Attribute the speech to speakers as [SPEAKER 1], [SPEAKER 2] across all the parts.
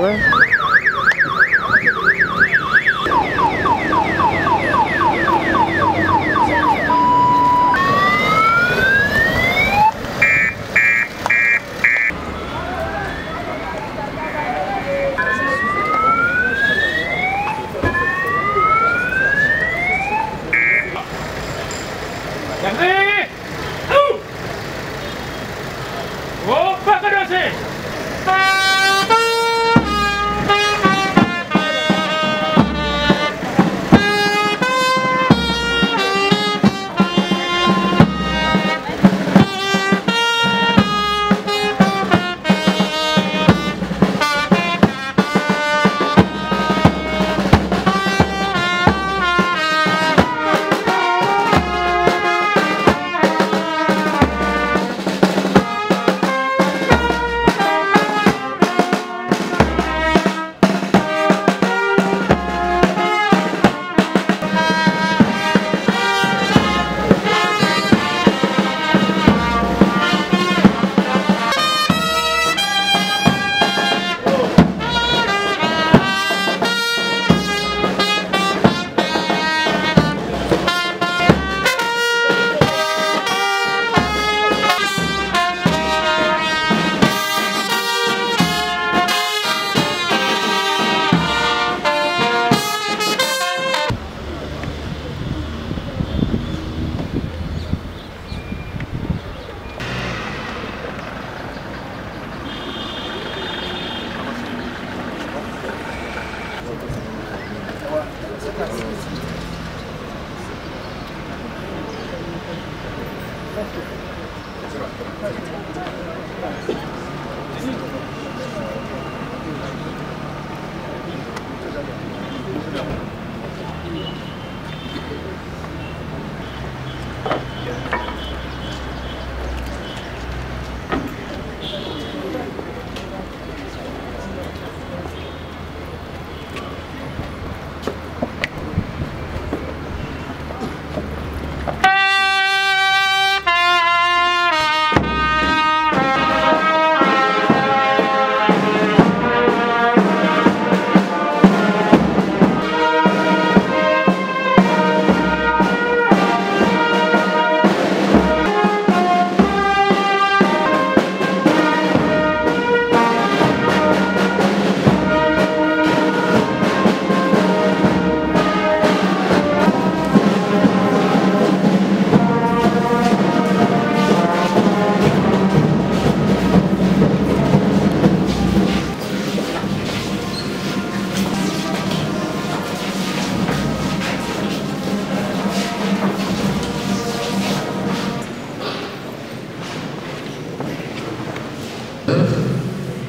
[SPEAKER 1] where?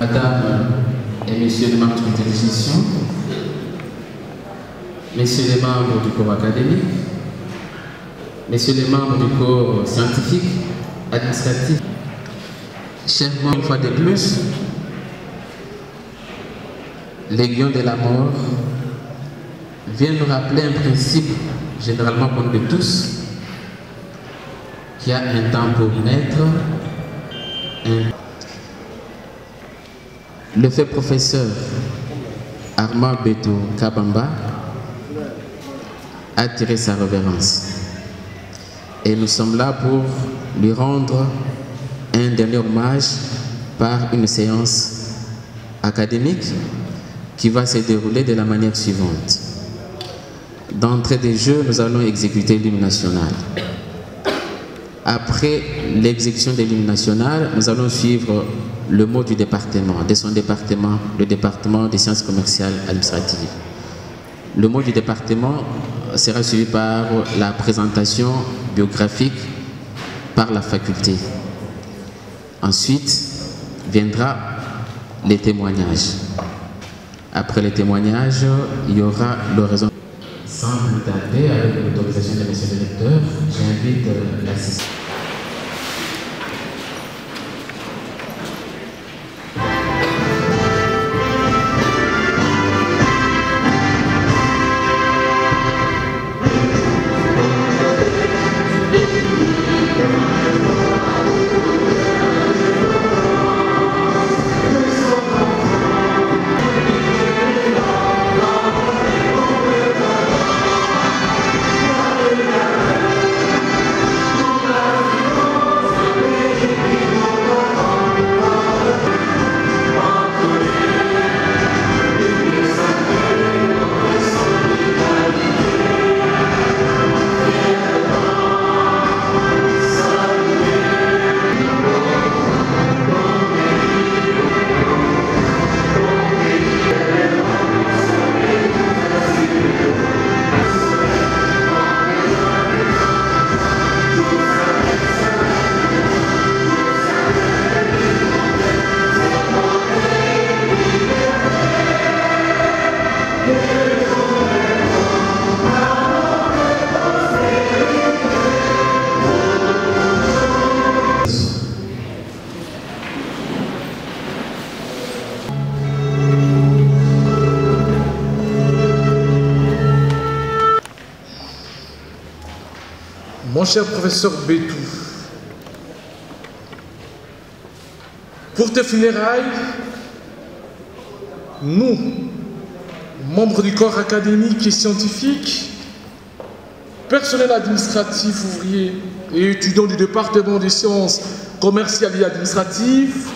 [SPEAKER 2] Madame et Messieurs les membres de gestion, Messieurs les membres du corps académique, Messieurs les membres du corps scientifique, administratif, chers membres, une fois de plus, Légion de la mort vient nous rappeler un principe généralement connu de tous, qui a un temps pour naître, un le fait professeur Armand Beto Kabamba a tiré sa révérence. Et nous sommes là pour lui rendre un dernier hommage par une séance académique qui va se dérouler de la manière suivante. D'entrée des jeux, nous allons exécuter l'hymne national. Après l'exécution de l'hymne national, nous allons suivre le mot du département, de son département, le département des sciences commerciales administratives. Le mot du département sera suivi par la présentation biographique par la faculté. Ensuite viendra les témoignages. Après les témoignages, il y aura l'oraison. Sans plus tarder, avec l'autorisation de M. le directeur, j'invite l'assistant.
[SPEAKER 3] Mon cher professeur Bétou, pour tes funérailles, nous, membres du corps académique et scientifique, personnel administratif, ouvrier et étudiants du département des sciences commerciales et administratives,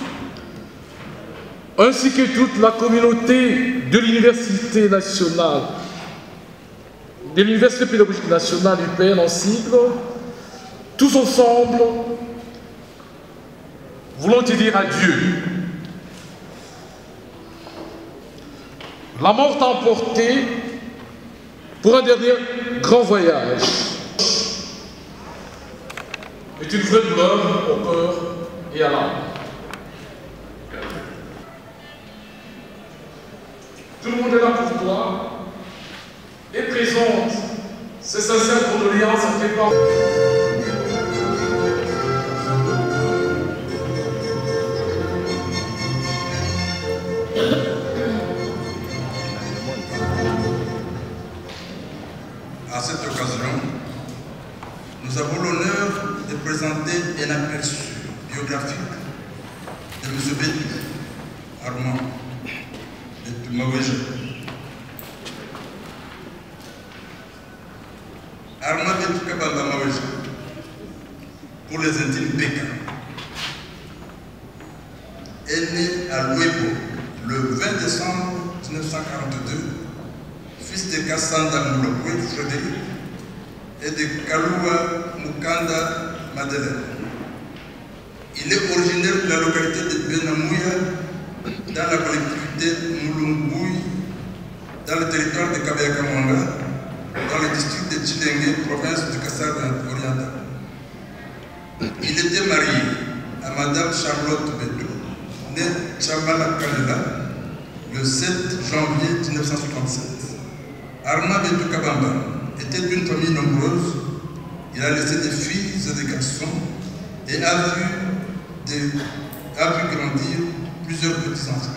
[SPEAKER 3] ainsi que toute la communauté de l'Université nationale, de l'Université pédagogique nationale UPN en sigle, tous ensemble, voulons te dire adieu. La mort t'a emporté pour un dernier grand voyage. est une vraie douleur au cœur et à l'âme? Tout le monde est là pour toi et présente ses sincères condoléances à tes parents.
[SPEAKER 4] Nous avons l'honneur de présenter un aperçu biographique de M. Béni Armand de Mawéja. Armand de Kabamba pour les intimes Pékin, est né à Louébo le 20 décembre 1942 fils de Kassanda Moulokwe Frédéric et de Kaloua Mukanda Madeleine. Il est originaire de la localité de Benamouya, dans la collectivité Moulumboui, dans le territoire de Kabeyakamanga, dans le district de Chilengue, province du Kassar oriental. Il était marié à Madame Charlotte Betou, née Chamala Kalela, le 7 janvier 1967. Armand Betou Kabamba était d'une famille nombreuse. Il a laissé des filles et des garçons et a vu, a vu grandir plusieurs petits-enfants.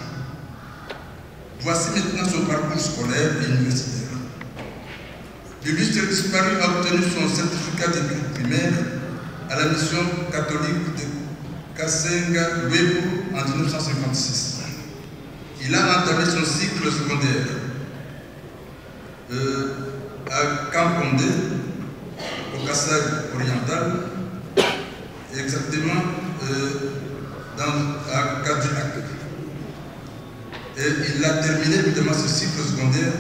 [SPEAKER 4] Voici maintenant son parcours scolaire et universitaire. L'illustre disparu a obtenu son certificat d'études primaires à la mission catholique de Kassenga Webo en 1956. Il a entamé son cycle secondaire euh, à Kampondé, au Kassai oriental, exactement euh, dans, à Kadirak. Et il a terminé évidemment ce cycle secondaire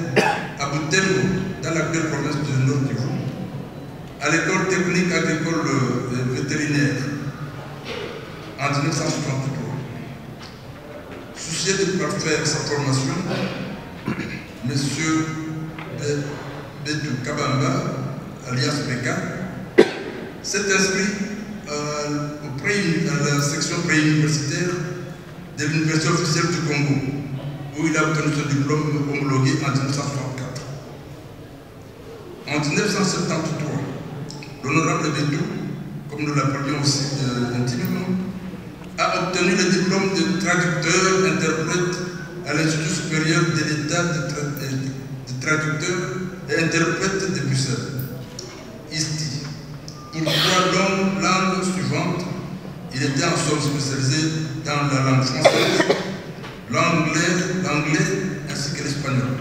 [SPEAKER 4] à Boutembo, dans l'actuelle province du Nord Kivu, à l'école technique agricole euh, vétérinaire en 1963. Soucié de parfaire sa formation, Monsieur Bédou Kabamba, alias Beka, s'est inscrit euh, à la section préuniversitaire de l'Université officielle du Congo, où il a obtenu son diplôme homologué en 1934. En 1973, l'honorable Bédou, comme nous l'appelions aussi euh, intimement, a obtenu le diplôme de traducteur interprète à l'Institut supérieur de l'État de, tra de, traducteur et interprète de Bruxelles. ISTI. Pour trois langues, langues suivantes, il était en somme spécialisé dans la langue française, l'anglais, l'anglais ainsi que l'espagnol.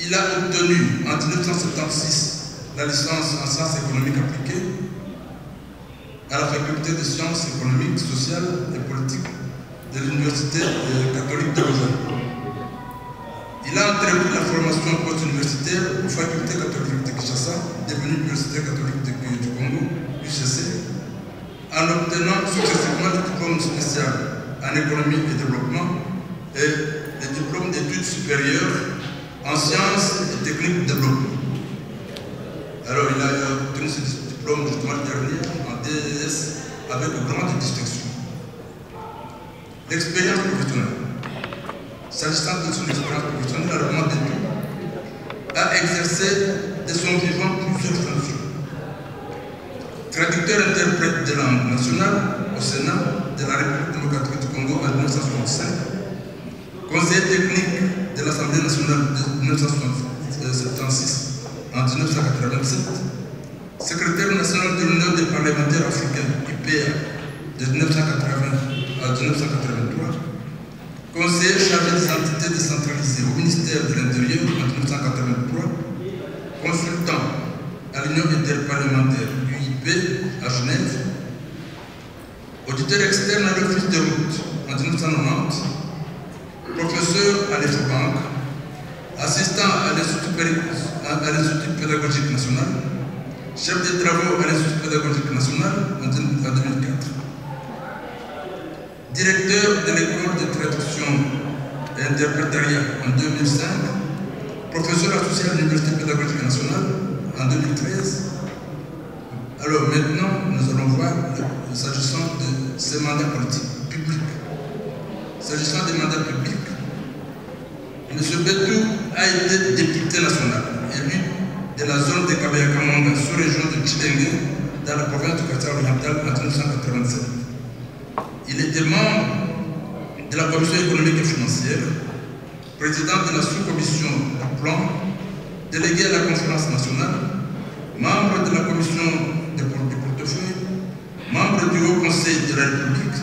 [SPEAKER 4] Il a obtenu en 1976 la licence en sciences économiques appliquées à la faculté des sciences économiques, sociales et politiques de l'Université catholique de Lausanne. Il a entrepris la formation post-universitaire aux facultés catholiques de Kinshasa, devenue Université catholique du Congo, UCC, en obtenant successivement le diplôme spécial en économie et développement et le diplôme d'études supérieures en sciences et techniques de développement. Alors il a obtenu ce diplôme justement dernier en DSS avec de grandes distinctions. L'expérience professionnelle. S'agissant de son expérience professionnelle, Armand Bétou a exercé de son vivant plusieurs fonctions. Traducteur-interprète de langue nationale au Sénat de la République démocratique du Congo en 1965, conseiller technique de l'Assemblée nationale de 1976 en 1987, secrétaire national de l'Union des parlementaires africains, UPA, de 1980 à 1983, conseiller chargé des entités décentralisées au ministère de l'Intérieur en 1983, consultant à l'Union interparlementaire UIP à Genève, auditeur externe à l'Office de route en 1990, professeur à l'EFOBank, assistant à l'Institut pédagogique national, chef des travaux à l'Institut pédagogique national en 2004, directeur de l'école de traduction et interprétariat en 2005, professeur associé à l'Université pédagogique nationale en 2013. Alors maintenant, nous allons voir, s'agissant de ces mandats politiques publics, s'agissant des mandats publics, M. Betou a été député national, élu de la zone de Kabayakamanga, sous-région de Chidengue, dans la province du quartier oriental en 1987. Il était membre de la commission économique et financière, président de la sous-commission du plan, délégué à la conférence nationale, membre de la commission du portefeuille, membre du Haut Conseil de la République,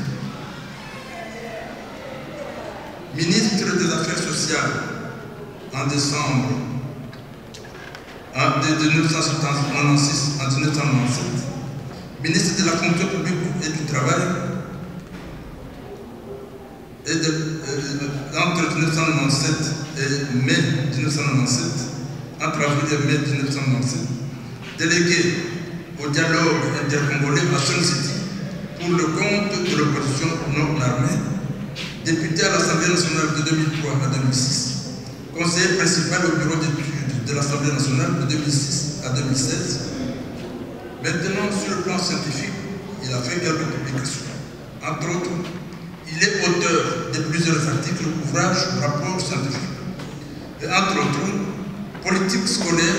[SPEAKER 4] ministre des Affaires sociales en décembre de 1996 à 1997, ministre de la fonction publique et du travail entre 1997 et mai 1997, entre avril et mai 1997, délégué au dialogue intercongolais à Sun City pour le compte de l'opposition non armée, député à l'Assemblée nationale de 2003 à 2006, conseiller principal au bureau d'études de l'Assemblée nationale de 2006 à 2016. Maintenant, sur le plan scientifique, il a fait quelques publications. Entre autres, il est auteur de plusieurs articles, ouvrages, rapports scientifiques. Et entre autres, politique scolaire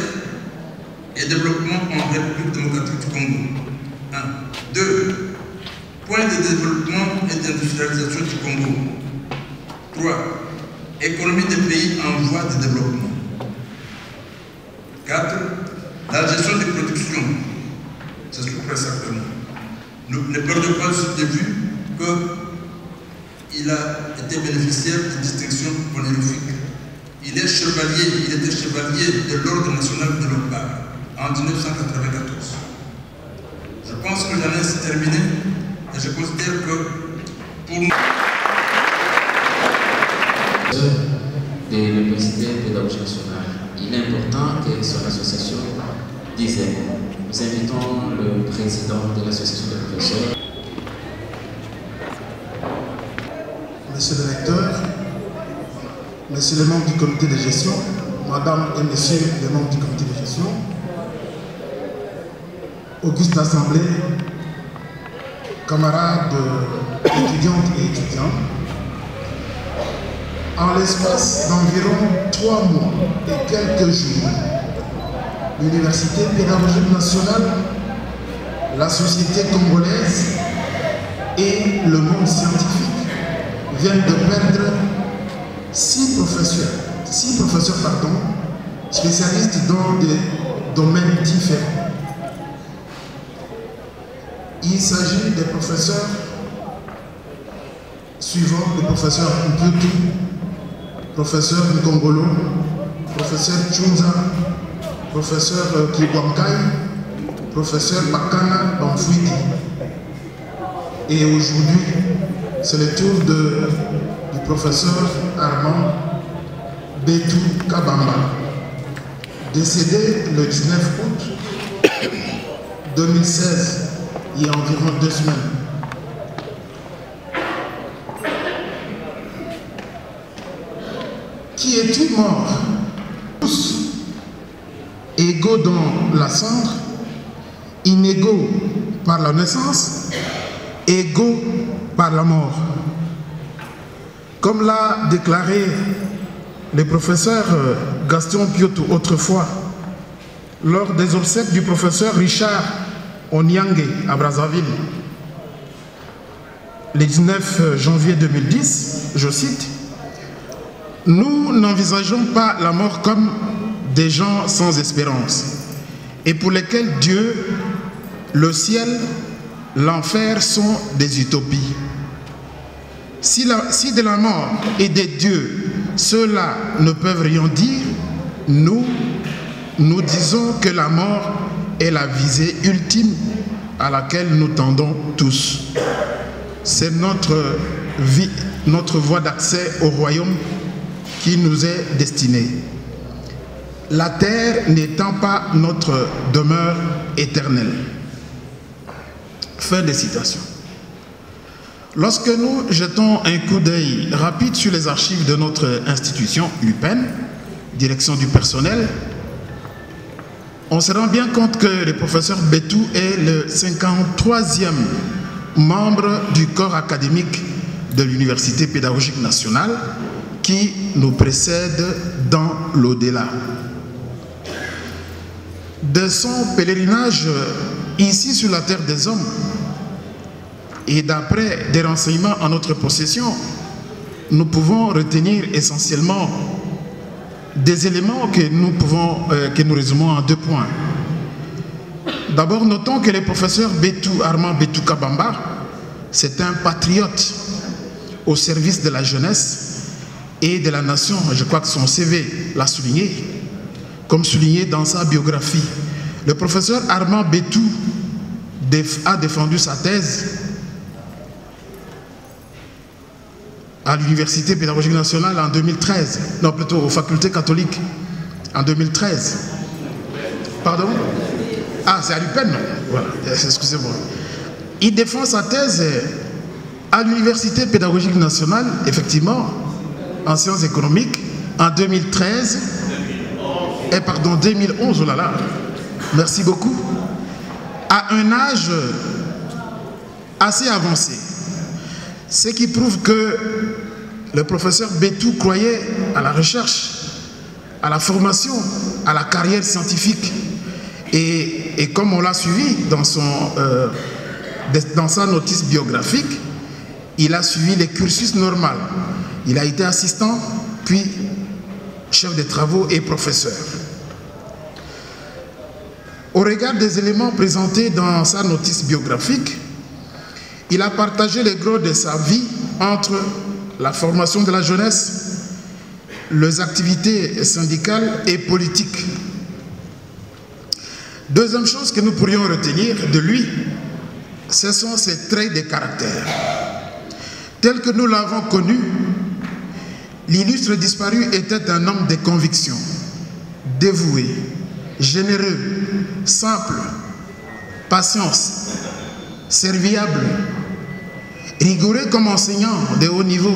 [SPEAKER 4] et développement en République démocratique du Congo. 1. 2. Point de développement et d'industrialisation du Congo. 3. Économie des pays en voie de développement. 4. La gestion des productions. C'est ce que. Nous ne perdons pas de vue qu'il a été bénéficiaire de distinctions honorifiques. Il est chevalier, il était chevalier de l'Ordre national de l'Opar en 1994. Je pense que l'année s'est terminée et je considère que pour nous...
[SPEAKER 2] de l'Université pédagogique nationale. Il est important que son association dise Nous invitons le président de l'association des professeurs.
[SPEAKER 5] Monsieur le recteur, Monsieur le membre du comité de gestion, Madame et Monsieur les membres du comité de gestion, Auguste Assemblée, camarades étudiantes et étudiants, en l'espace d'environ trois mois et quelques jours, l'Université pédagogique nationale, la société congolaise et le monde scientifique viennent de perdre six professeurs, six professeurs pardon, spécialistes dans des domaines différents. Il s'agit des professeurs suivants, le professeur Mputu, professeur Nkongolo, professeur Chunza, professeur Kibwankai, professeur Bakana Bamfouiki. Et aujourd'hui, c'est le tour du professeur Armand Betou Kabamba, décédé le 19 août 2016, il y a environ deux semaines. Qui est-il mort? Tous égaux dans la cendre, inégaux par la naissance, égaux par la mort. Comme l'a déclaré le professeur Gaston Piotto autrefois, lors des obsèques du professeur Richard Onyangue à Brazzaville, le 19 janvier 2010, je cite, Nous n'envisageons pas la mort comme des gens sans espérance, et pour lesquels Dieu, le ciel, l'enfer sont des utopies. Si, de la mort et des dieux, ceux-là ne peuvent rien dire, nous, nous disons que la mort est la visée ultime à laquelle nous tendons tous. C'est notre vie, notre voie d'accès au royaume qui nous est destinée. La terre n'étant pas notre demeure éternelle. Fin de citation. Lorsque nous jetons un coup d'œil rapide sur les archives de notre institution, l'UPEN, direction du personnel, on se rend bien compte que le professeur Betou est le 53e membre du corps académique de l'Université pédagogique nationale qui nous précède dans l'au-delà. De son pèlerinage ici sur la terre des hommes, et d'après des renseignements en notre possession, nous pouvons retenir essentiellement des éléments que nous, pouvons, euh, que nous résumons en deux points. D'abord, notons que le professeur Betou, Armand Betou Kabamba, c'est un patriote au service de la jeunesse et de la nation. Je crois que son CV l'a souligné, comme souligné dans sa biographie. Le professeur Armand Betou a défendu sa thèse à l'Université pédagogique nationale en 2013, non plutôt aux facultés catholiques en 2013. Pardon? Ah, c'est à l'UPEN, non Voilà, excusez-moi. Il défend sa thèse à l'Université pédagogique nationale, effectivement, en sciences économiques, en 2013, et pardon, 2011, oh là là, merci beaucoup, à un âge assez avancé. Ce qui prouve que le professeur Betou croyait à la recherche, à la formation, à la carrière scientifique. Et, comme on l'a suivi dans, son, euh, dans sa notice biographique, il a suivi les cursus normal. Il a été assistant, puis chef de travaux et professeur. Au regard des éléments présentés dans sa notice biographique, il a partagé le gros de sa vie entre la formation de la jeunesse, les activités syndicales et politiques. Deuxième chose que nous pourrions retenir de lui, ce sont ses traits de caractère. Tel que nous l'avons connu, l'illustre disparu était un homme de conviction, dévoué, généreux, simple, patience, serviable, rigoureux comme enseignant de haut niveau,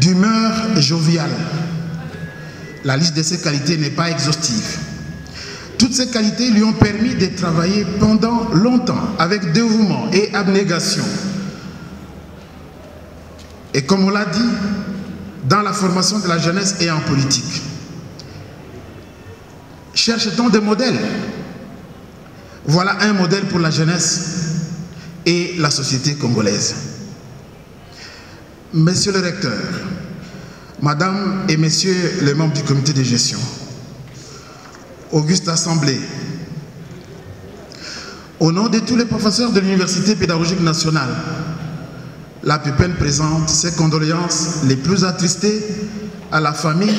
[SPEAKER 5] d'humeur joviale. La liste de ses qualités n'est pas exhaustive. Toutes ces qualités lui ont permis de travailler pendant longtemps avec dévouement et abnégation. Et comme on l'a dit, dans la formation de la jeunesse et en politique. Cherche-t-on des modèles? Voilà un modèle pour la jeunesse et la société congolaise. Monsieur le recteur, Madame et Messieurs les membres du comité de gestion, Auguste Assemblée, au nom de tous les professeurs de l'Université pédagogique nationale, la PUPEN présente ses condoléances les plus attristées à la famille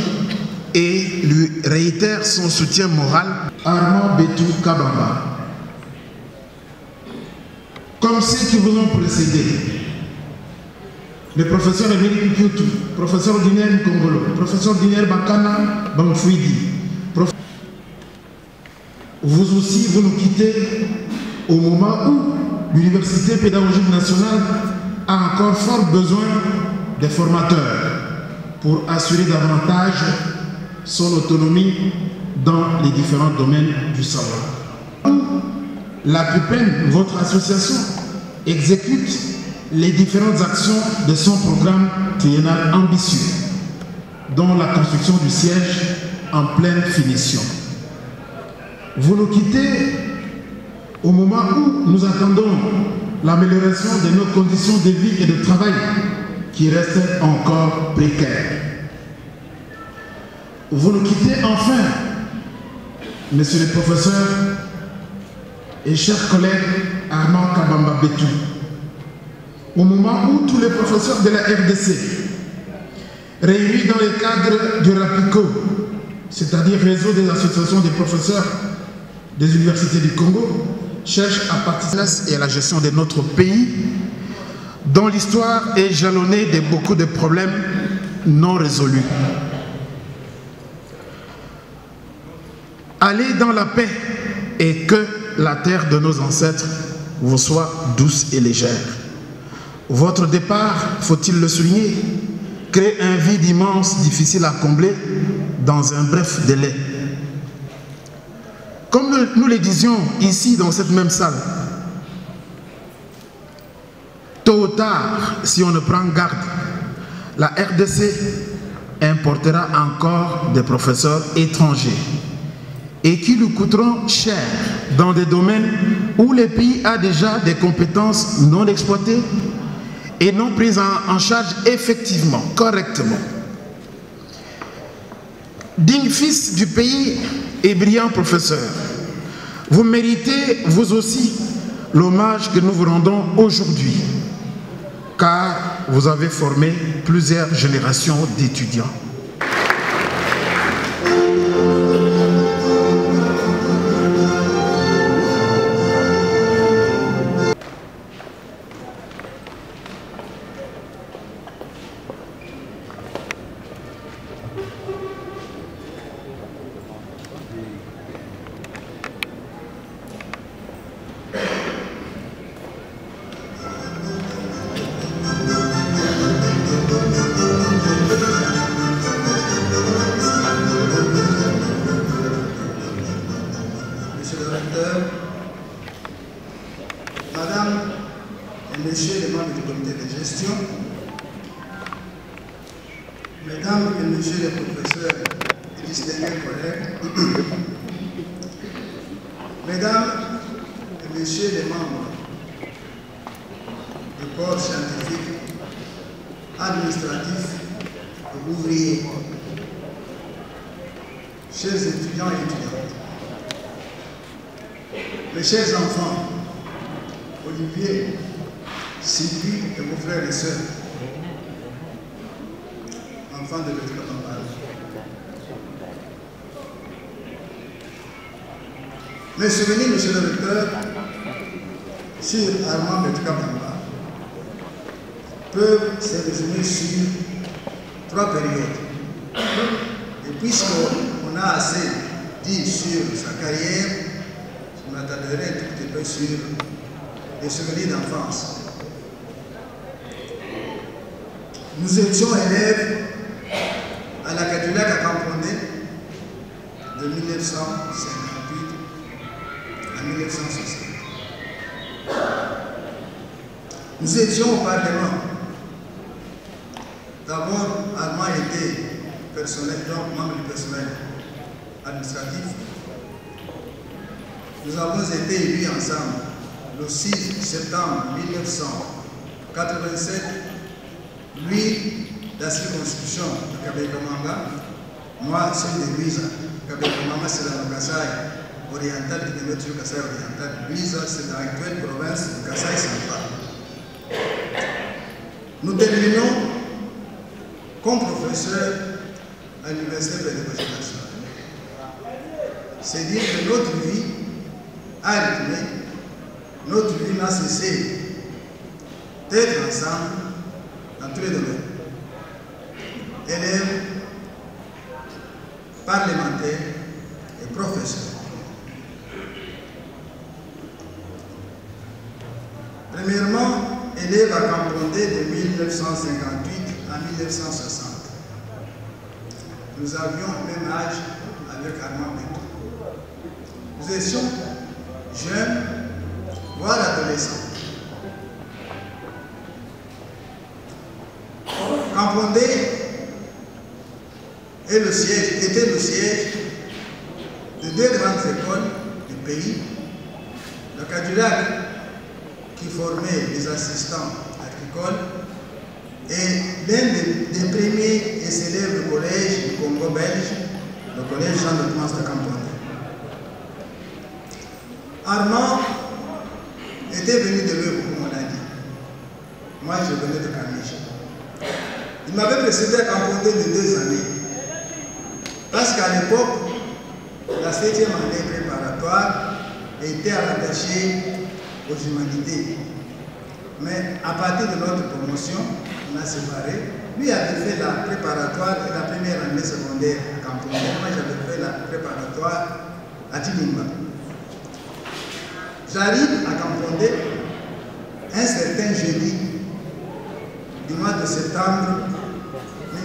[SPEAKER 5] et lui réitère son soutien moral. Armand Betou Kabamba. Comme ceux qui vous ont précédé, le professeur Emile Kyoto, professeur ordinaire Congolo, professeur ordinaire Bakana Bamfouidi, vous aussi, vous nous quittez au moment où l'Université pédagogique nationale a encore fort besoin des formateurs pour assurer davantage son autonomie dans les différents domaines du savoir. La PUPEN, votre association, exécute les différentes actions de son programme triennal ambitieux, dont la construction du siège en pleine finition. Vous nous quittez au moment où nous attendons l'amélioration de nos conditions de vie et de travail qui restent encore précaires. Vous nous quittez enfin
[SPEAKER 6] Messieurs les professeurs et chers collègues Armand Kabamba Betou, au moment où tous les professeurs de la RDC, réunis dans le cadre du RAPICO, c'est-à-dire Réseau des associations des professeurs des universités du Congo, cherchent à participer à la gestion de notre pays, dont l'histoire est jalonnée de beaucoup de problèmes non résolus. Allez dans la paix et que la terre de nos ancêtres vous soit douce et légère. Votre départ, faut-il le souligner, crée un vide immense, difficile à combler dans un bref délai. Comme nous le disions ici dans cette même salle, tôt ou tard, si on ne prend garde, la RDC importera encore des professeurs étrangers et qui nous coûteront cher dans des domaines où le pays a déjà des compétences non exploitées et non prises en, charge effectivement, correctement. Digne fils du pays et brillant professeur, vous méritez vous aussi l'hommage que nous vous rendons aujourd'hui, car vous avez formé plusieurs générations d'étudiants. Mes souvenirs, monsieur le recteur, sur Armand Betkabamba peuvent se résumer sur trois périodes. Et puisqu'on a assez dit sur sa carrière, je m'attarderai un petit peu sur les souvenirs d'enfance. Nous étions élèves à la Cadillac à Camponnet de 1950. Nous étions au Parlement. D'abord, Armand était personnel, donc membre du personnel administratif. Nous avons été élus ensemble le 6 septembre 1987. Lui, la circonscription de Kabékamanga, moi, celle de Luisa. Kabékamanga, c'est la Kassai orientale, qui devait Kassai orientale. Luisa, c'est l'actuelle province du Kassai centrale. Nous terminons comme professeur à l'Université pédagogique nationale. C'est dire que notre vie a rythmé, notre vie n'a cessé d'être ensemble dans tous les domaines. Élèves, parlementaires et professeurs élève à Cambondé de 1958 à 1960. Nous avions le même âge avec Armand Nous étions jeunes, voire adolescents. Cambondé était le siège de deux grandes écoles du pays, le Cadillac qui formait les assistants agricoles et l'un des, premiers et célèbres collèges du Congo belge, le collège Jean-Thomas de Campondé. Armand était venu de l'œuvre, comme on a dit. Moi, je venais de Camiche. Il m'avait précédé à Campondé de deux années. Parce qu'à l'époque, la septième année préparatoire était rattachée aux humanités. Mais à partir de notre promotion, on a séparé. Lui avait fait la préparatoire et la première année secondaire à Camponté. Moi, j'avais fait la préparatoire à Tinimba. J'arrive à Camponté un certain jeudi du mois de septembre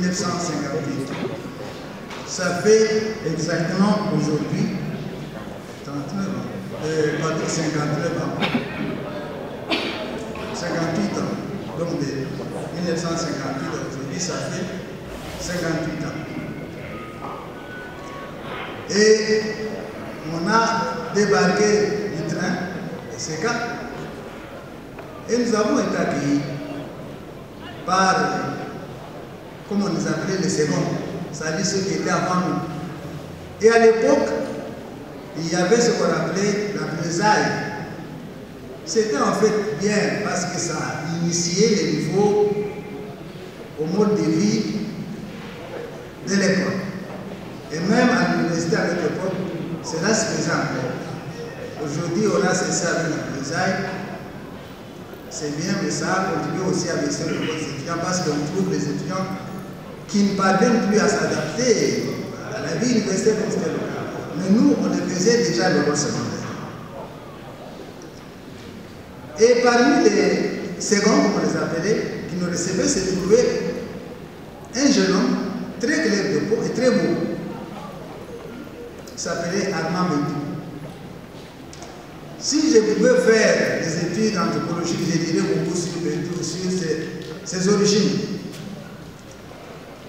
[SPEAKER 6] 1958. Ça fait exactement aujourd'hui 39 ans, euh, 59 ans, 58 ans. Donc de 1958 à aujourd'hui, ça fait 58 ans. Et on a débarqué du train de Seka et nous avons été accueillis par, comme on nous appelait les seconds, c'est-à-dire ceux qui étaient avant nous. Et à l'époque, il y avait ce qu'on appelait la brisaille. C'était en fait bien parce que ça initiait les niveaux au mode de vie de l'école. Et même à l'université à notre époque, cela se faisait encore. Aujourd'hui, on a cessé avec la brisaille. C'est bien, mais ça a contribué aussi à baisser le niveau des étudiants parce qu'on trouve les étudiants qui ne parviennent plus à s'adapter à la vie universitaire comme c'était le cas. Mais nous, on le faisait déjà le rôle secondaire. Et parmi les seconds, comme on les appelait, qui nous recevaient, se trouvait un jeune homme très clair de peau et très beau. Il s'appelait Armand Bentou. Si je pouvais faire des études anthropologiques, je dirais beaucoup sur Bentou, sur ses, origines.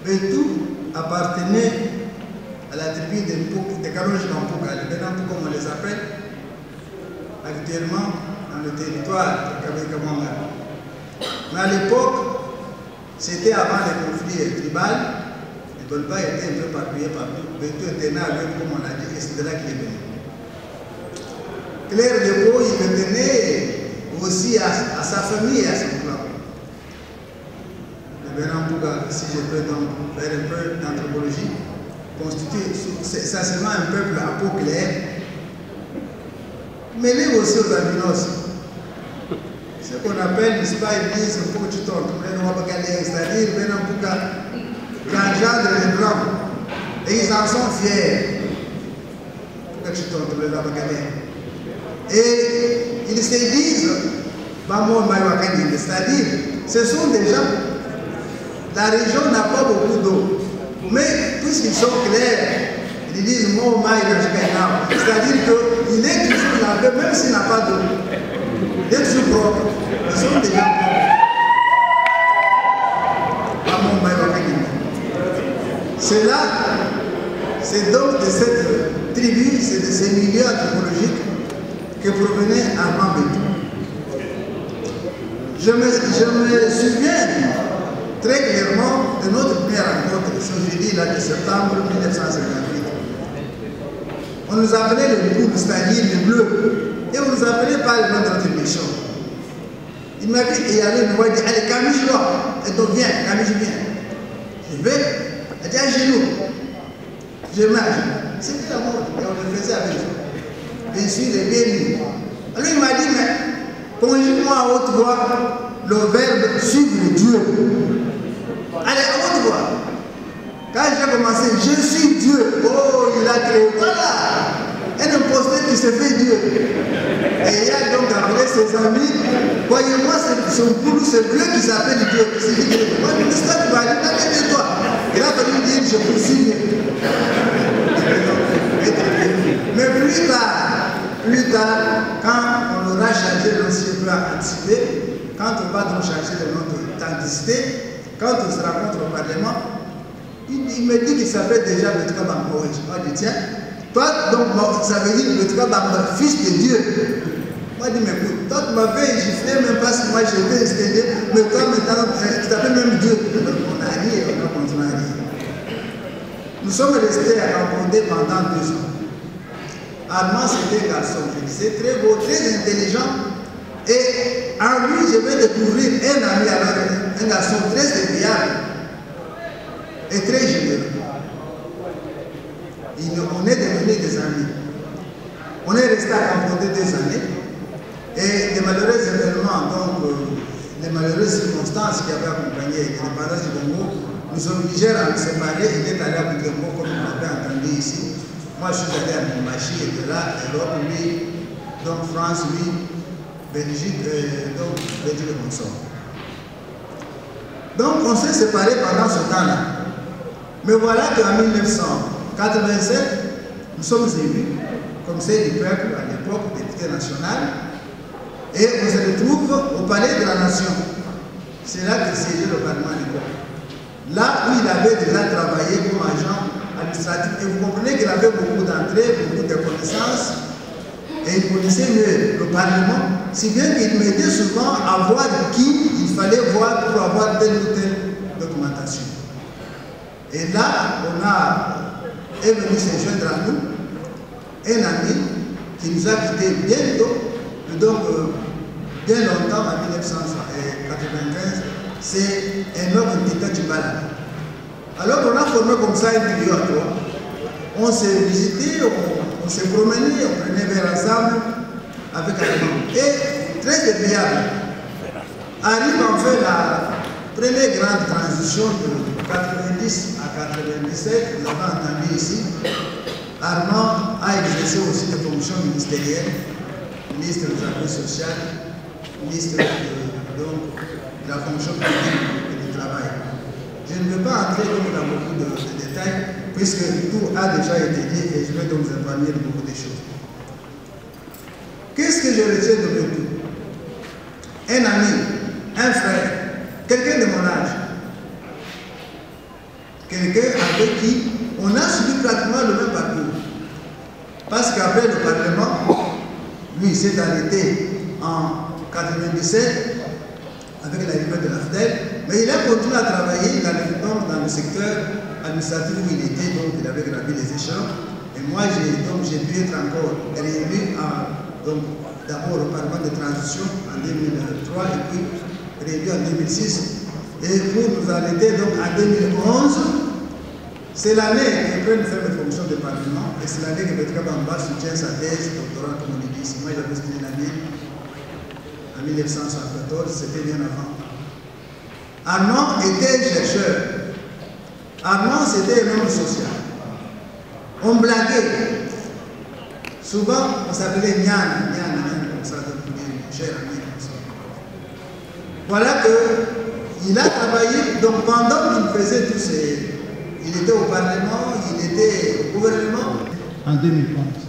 [SPEAKER 6] Bentou appartenait à la tribu des Karonji Nampuka, les comme on les appelle, actuellement dans le territoire de Kabekamanga. Mais à l'époque, c'était avant les conflits tribaux, les Dolba étaient un peu parpillés partout. Bentou était né l'œuvre, comme on l'a dit, et de là qu'il est venu. Claire de il le tenait aussi à, sa famille et à son clan. Benampuka, si je peux donc faire un peu d'anthropologie, constitue essentiellement un peuple à peau claire, mêlé aussi aux albinos. Ce qu'on appelle, n'est-ce pas, ils disent un peu du temps, c'est-à-dire Benampuka engendre les blancs, et ils en sont fiers. Et ils se disent, c'est-à-dire, ce sont des gens la région n'a pas beaucoup d'eau. Mais puisqu'ils sont clairs, ils disent Mo C'est-à-dire qu'il est toujours lavé, même s'il n'a pas d'eau. Est toujours propre. Ils sont des gens C'est là, c'est donc de cette tribu, c'est de ces milieux anthropologiques que provenait Armand. Je me, je me souviens très clairement de notre première rencontre ce jeudi là, de septembre 1958. On nous appelait le groupe, c'est-à-dire le bleu, et on nous appelait par notre mission. Il m'a dit, il y avait une voix, dit, allez, Camille, je. Et donc, viens, Camille, je viens. Je vais, elle dit, à genoux. Je marche. C'était la mort, et on le faisait avec eux. Bien sûr, les bien Alors, il m'a dit, mais, conjugue-moi à haute voix le verbe suivre Dieu. Allez, à votre voix. Quand j'ai commencé, je suis Dieu. Oh, il a créé. Voilà. Un imposteur qui se fait Dieu. Et il a donc appelé ses amis. Voyez-moi, son boulot, c'est bleu qui s'appelle Dieu. C'est dit que moi, je me suis dit, vas aller toi. Il a fallu dire, je poursuis. Mais plus tard, plus tard, quand on aura changé l'ancien plan anticipé, quand on va donc changer de notre authenticité, quand on se rencontre au Parlement, il, me dit qu'il s'appelle déjà Betka Bamba. Je dis, tiens, toi, donc, ça veut dire Betka Bamba, fils de Dieu. Moi, je dis, mais écoute, toi, tu m'avais giflé, même pas si moi j'étais extendé, mais toi, maintenant, tu t'appelles même Dieu. Donc, on a ri et on a continué à rire. Nous sommes restés à rencontrer pendant deux ans. Armand, c'était un garçon, je très beau, très intelligent. Et en lui, je vais découvrir un ami, alors un garçon très serviable et très généreux. On est devenus des amis. On est resté à côté des années. Et les malheureux événements, donc, euh, les malheureuses circonstances qui avaient accompagné l'indépendance du Congo, nous obligèrent à nous séparer. Il est allé à Butembo, comme vous l'avez entendu ici. Moi, je suis allé à Moumachi et de là, Europe, lui, donc France, lui, Belgique, euh, donc Belgique et consort. Donc, on s'est séparés pendant ce temps-là. Mais voilà qu'en 1987, nous sommes élus, comme c'est du peuple à l'époque, député national, et on se retrouve au palais de la nation. C'est là que siégeait le Parlement l'époque. Là où il avait déjà travaillé comme agent administratif. Et vous comprenez qu'il avait beaucoup d'entrées, beaucoup de connaissances. Et il connaissait mieux le Parlement, si bien qu'il m'aidait souvent à voir qui il fallait voir pour avoir telle ou telle documentation. Et là, on a, est venu se joindre à nous, un ami qui nous a quittés bientôt, donc euh, bien longtemps, en 1995, c'est un homme Tita Tchibala. Alors on a formé comme ça un trio à toi. On s'est visité, on, s'est promené, on prenait vers ensemble avec Allemand. Et très agréable. Arrive en fait la première grande transition de 90 à 97, vous avez entendu ici. Armand a exercé aussi des fonctions ministérielles, ministre des Affaires sociales, ministre de, la fonction publique et du travail. Je ne veux pas entrer dans beaucoup de, de, détails, puisque tout a déjà été dit et je vais donc vous épargner de beaucoup de choses. Qu'est-ce que je retiens de tout Un ami, un frère, quelqu'un de mon âge, quelqu'un avec qui on a suivi pratiquement le même parcours. Parce qu'après le Parlement, lui s'est arrêté en 97 avec l'arrivée de la FDEL, mais il a continué à travailler dans le, dans le secteur administratif où il était, donc il avait gravé les échelons. Et moi, j'ai pu être encore réélu d'abord au Parlement de transition en 2003 et puis réélu en 2006. Et pour nous arrêter donc en 2011, c'est l'année que prennent faire mes fonctions de Parlement et c'est l'année que Petra Bamba soutient sa thèse doctorale, comme on dit ici. Moi, j'avais suivi l'année en 1974, c'était bien avant. Armand était chercheur. Armand, c'était un homme social. On blaguait. Souvent, on s'appelait Niana, Niana, comme ça, de cher ami. Voilà que il a travaillé, donc pendant qu'il faisait tous ces. Il était au Parlement, il était au gouvernement. En 2011.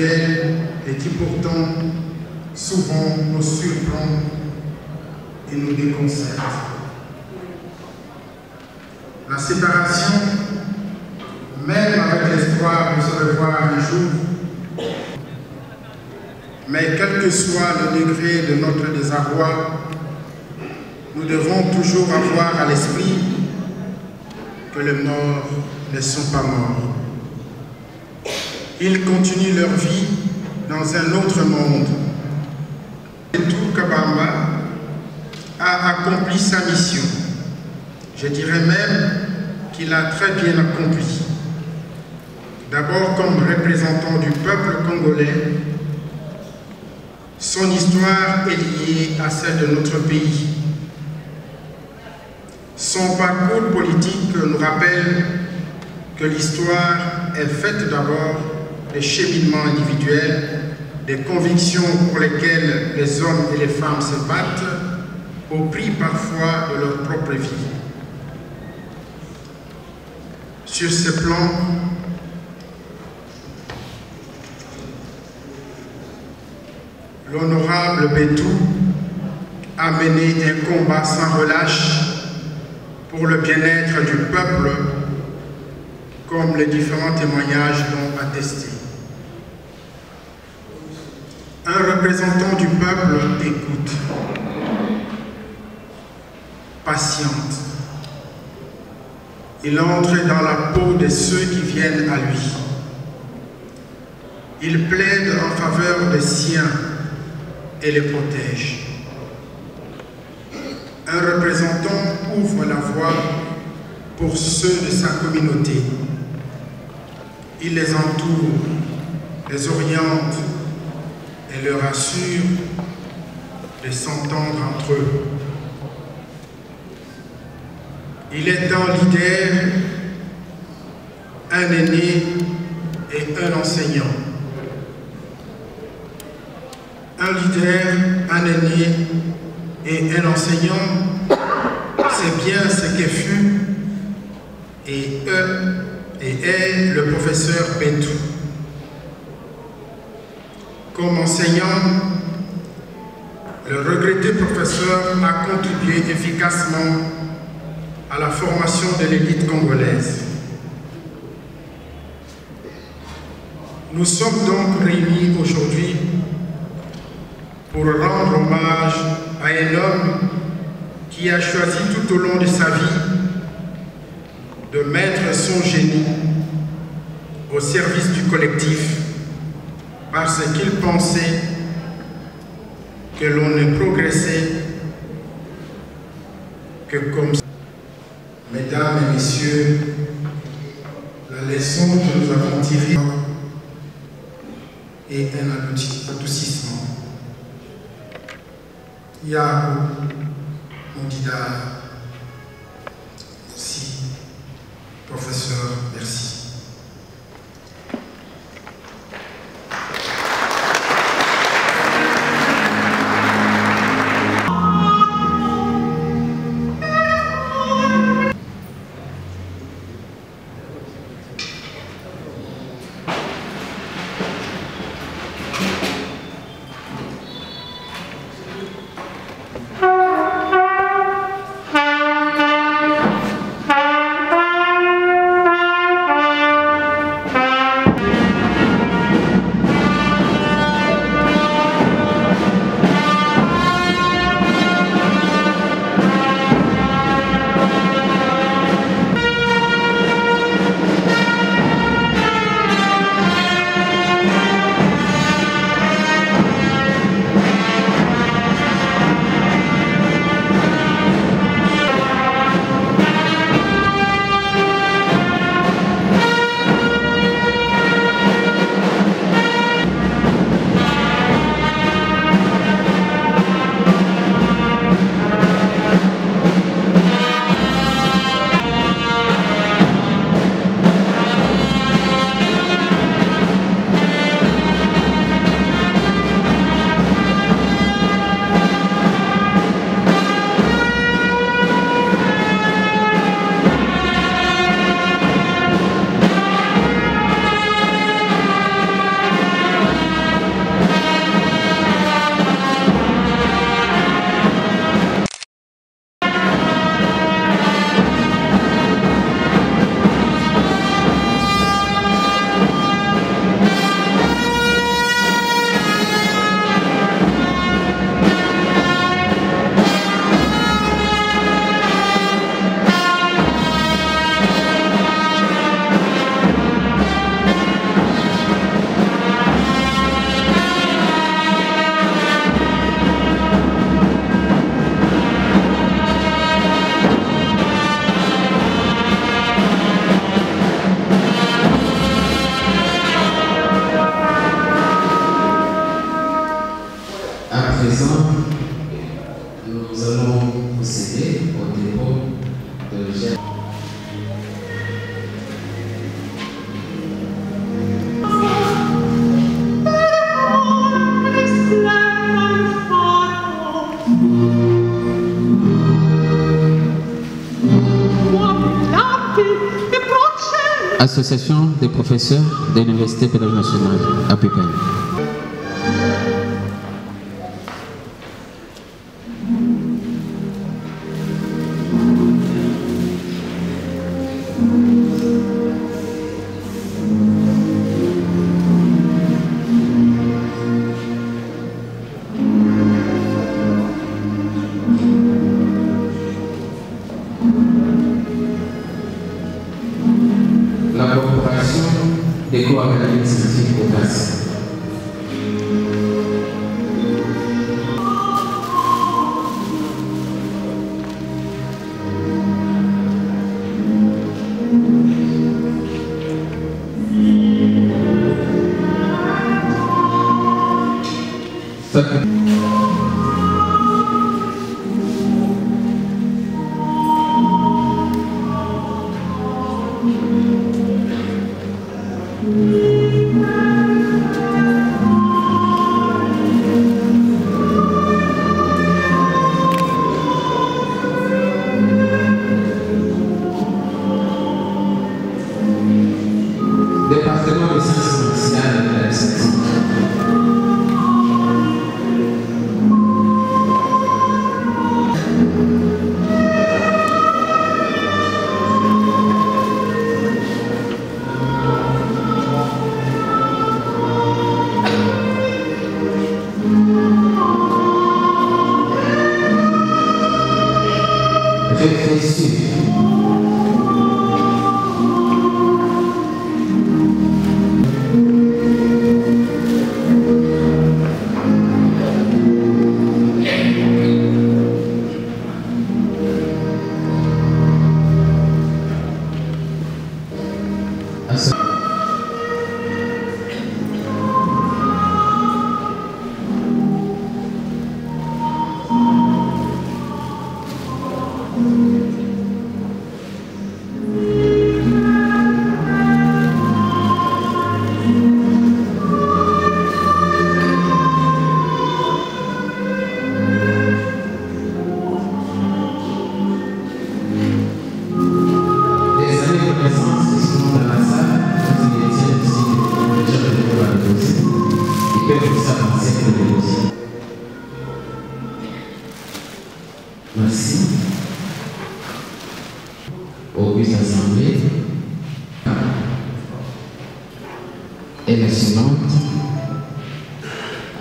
[SPEAKER 5] Et qui pourtant souvent nous surprend et nous déconcerte. La séparation même avec l'espoir de se revoir un jour. Mais quel que soit le degré de notre désarroi, nous devons toujours avoir à l'esprit que les morts ne sont pas morts. Ils continuent leur vie dans un autre monde. Tout Kabamba a accompli sa mission. Je dirais même qu'il a très bien accompli. D'abord comme représentant du peuple congolais, son histoire est liée à celle de notre pays. Son parcours politique nous rappelle que l'histoire est faite d'abord des cheminements individuels, des convictions pour lesquelles les hommes et les femmes se battent, au prix parfois de leur propre vie. Sur ce plan, l'honorable Bétou a mené un combat sans relâche pour le bien-être du peuple, comme les différents témoignages l'ont attesté. Représentant du peuple écoute, patiente. Il entre dans la peau de ceux qui viennent à lui. Il plaide en faveur des siens et les protège. Un représentant ouvre la voie pour ceux de sa communauté. Il les entoure, les oriente et leur assure de s'entendre entre eux. Il est un leader, un aîné et un enseignant. Un leader, un aîné et un enseignant, c'est bien ce que fut et eux et est le professeur Bentou. Enseignant, le regretté professeur a contribué efficacement à la formation de l'élite congolaise. Nous sommes donc réunis aujourd'hui pour rendre hommage à un homme qui a choisi tout au long de sa vie de mettre son génie au service du collectif parce qu'il pensait que l'on ne progressait que comme ça. Mesdames et messieurs, la leçon que nous avons tirée est un adoucissement. Yahoo, Mondida, merci. Professeur, merci.
[SPEAKER 2] Association des professeurs de l'Université pédagogique nationale à Pépin.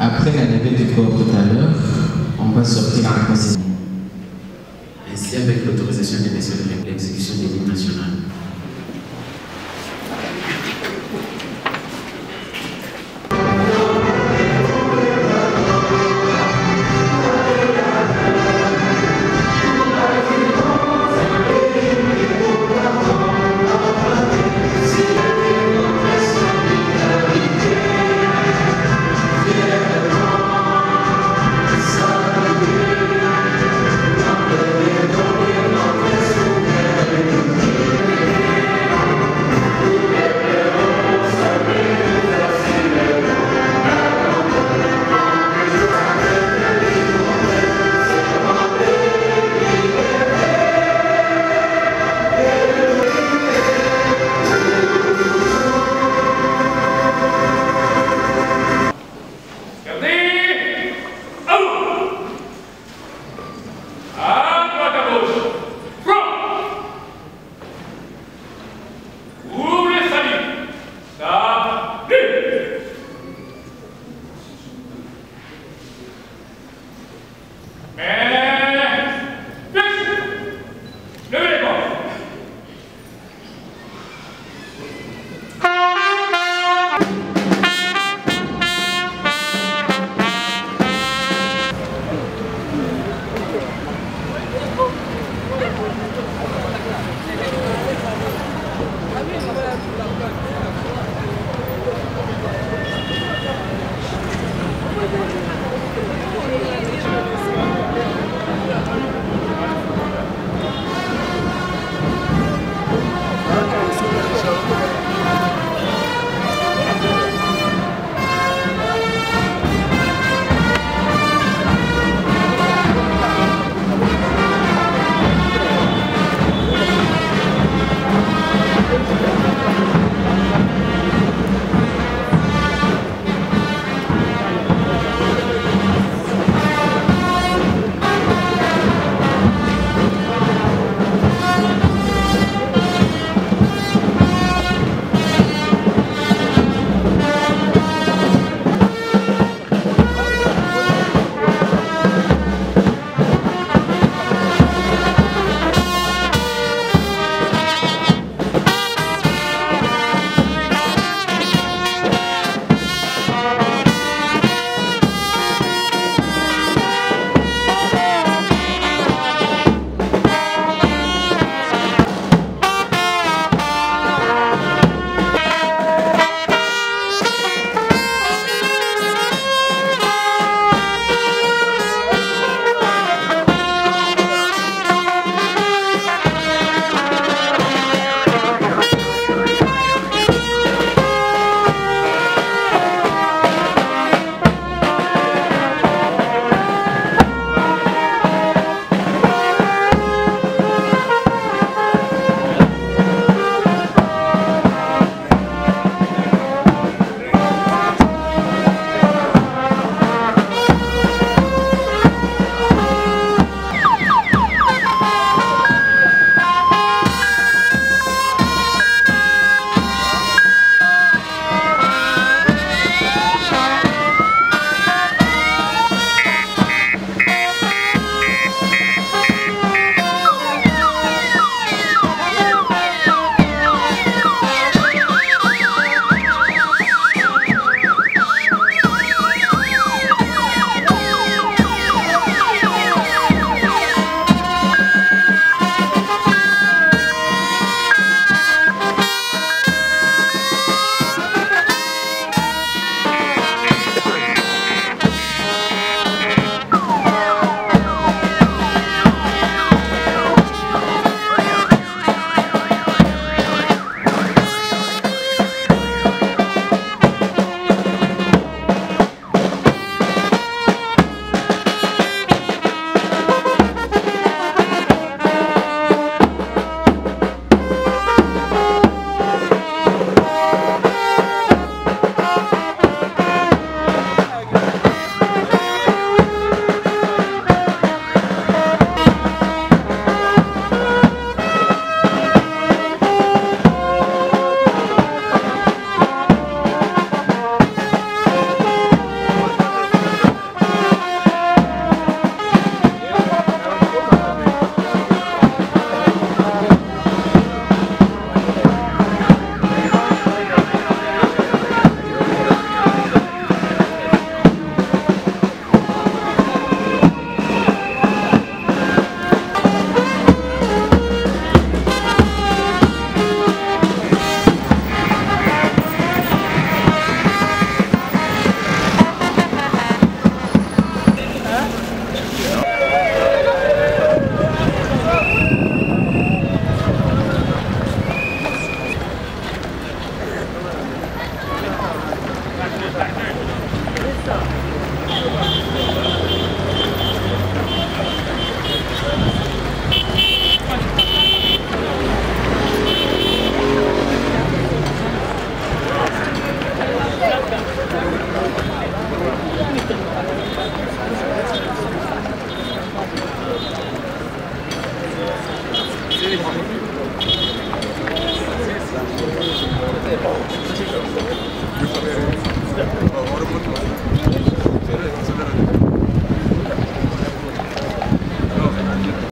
[SPEAKER 2] Après la levée du corps tout à l'heure, on va sortir en procédure. Ainsi, avec l'autorisation des messieurs de l'exécution des lignes nationales.